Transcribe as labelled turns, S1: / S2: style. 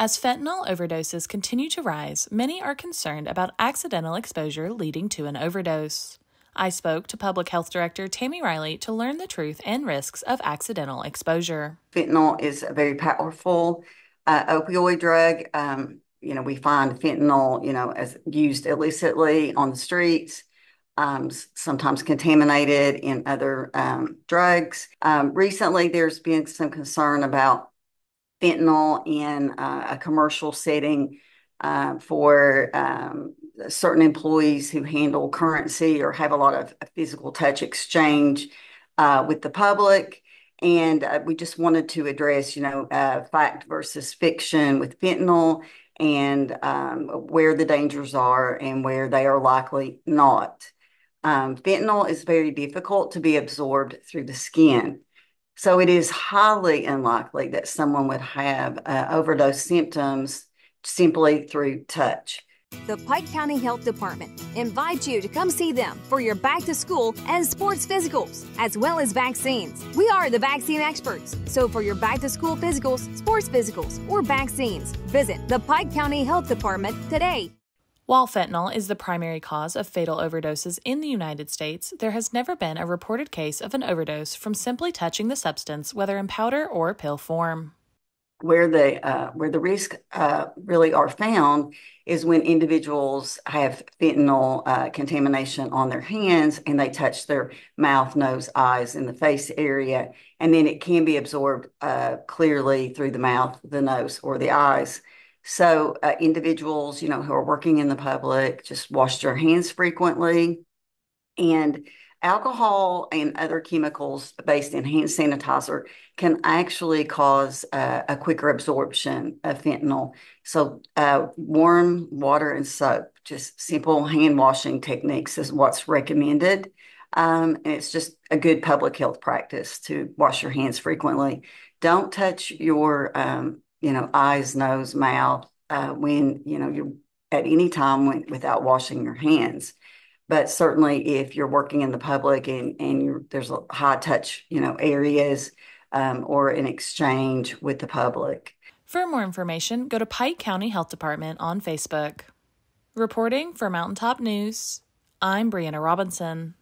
S1: As fentanyl overdoses continue to rise, many are concerned about accidental exposure leading to an overdose. I spoke to Public Health Director Tammy Riley to learn the truth and risks of accidental exposure.
S2: Fentanyl is a very powerful uh, opioid drug. Um, you know, we find fentanyl, you know, as used illicitly on the streets. Um, sometimes contaminated in other um, drugs. Um, recently, there's been some concern about fentanyl in uh, a commercial setting uh, for um, certain employees who handle currency or have a lot of physical touch exchange uh, with the public. And uh, we just wanted to address, you know, uh, fact versus fiction with fentanyl and um, where the dangers are and where they are likely not. Um, fentanyl is very difficult to be absorbed through the skin. So it is highly unlikely that someone would have uh, overdose symptoms simply through touch.
S3: The Pike County Health Department invites you to come see them for your back to school and sports physicals, as well as vaccines. We are the vaccine experts, so for your back to school physicals, sports physicals, or vaccines, visit the Pike County Health Department today.
S1: While fentanyl is the primary cause of fatal overdoses in the United States, there has never been a reported case of an overdose from simply touching the substance, whether in powder or pill form.
S2: Where the uh, where the risks uh, really are found is when individuals have fentanyl uh, contamination on their hands and they touch their mouth, nose, eyes, and the face area, and then it can be absorbed uh, clearly through the mouth, the nose, or the eyes. So uh, individuals, you know, who are working in the public, just wash their hands frequently. And alcohol and other chemicals based in hand sanitizer can actually cause uh, a quicker absorption of fentanyl. So uh, warm water and soap, just simple hand washing techniques is what's recommended. Um, and it's just a good public health practice to wash your hands frequently. Don't touch your um, you know, eyes, nose, mouth, uh, when, you know, you're at any time when, without washing your hands. But certainly if you're working in the public and, and there's a high touch, you know, areas um, or an exchange with the public.
S1: For more information, go to Pike County Health Department on Facebook. Reporting for Mountaintop News, I'm Brianna Robinson.